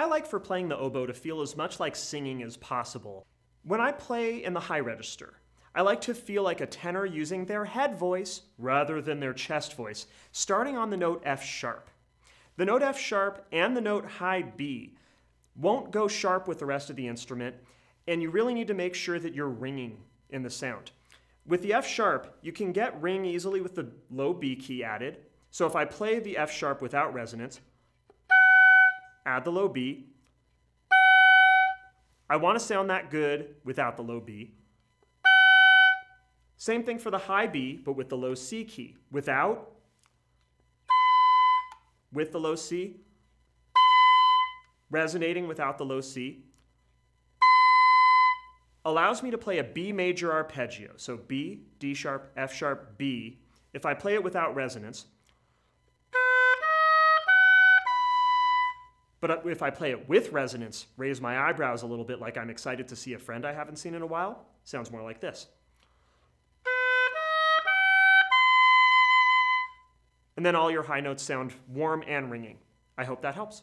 I like for playing the oboe to feel as much like singing as possible. When I play in the high register, I like to feel like a tenor using their head voice rather than their chest voice, starting on the note F sharp. The note F sharp and the note high B won't go sharp with the rest of the instrument, and you really need to make sure that you're ringing in the sound. With the F sharp, you can get ring easily with the low B key added. So if I play the F sharp without resonance, add the low B, I want to sound that good without the low B. Same thing for the high B, but with the low C key. Without, with the low C, resonating without the low C, allows me to play a B major arpeggio. So B, D sharp, F sharp, B. If I play it without resonance, but if I play it with resonance, raise my eyebrows a little bit like I'm excited to see a friend I haven't seen in a while, sounds more like this. And then all your high notes sound warm and ringing. I hope that helps.